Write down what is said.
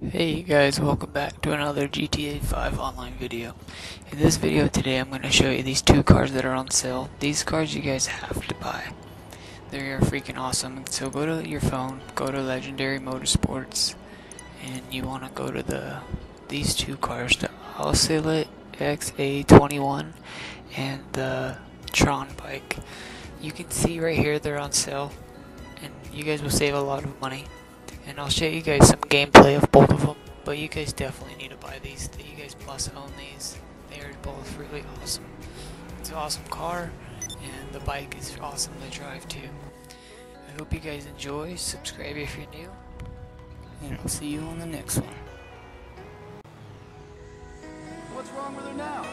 Hey you guys, welcome back to another GTA 5 online video. In this video today I'm going to show you these two cars that are on sale. These cars you guys have to buy. They're freaking awesome. So go to your phone, go to Legendary Motorsports, and you want to go to the these two cars, the Ocelot XA21 and the Tron bike. You can see right here they're on sale and you guys will save a lot of money and I'll show you guys some gameplay of both of them. But you guys definitely need to buy these. You guys must own these. They are both really awesome. It's an awesome car, and the bike is awesome to drive too. I hope you guys enjoy. Subscribe if you're new, and I'll see you on the next one. What's wrong with her now?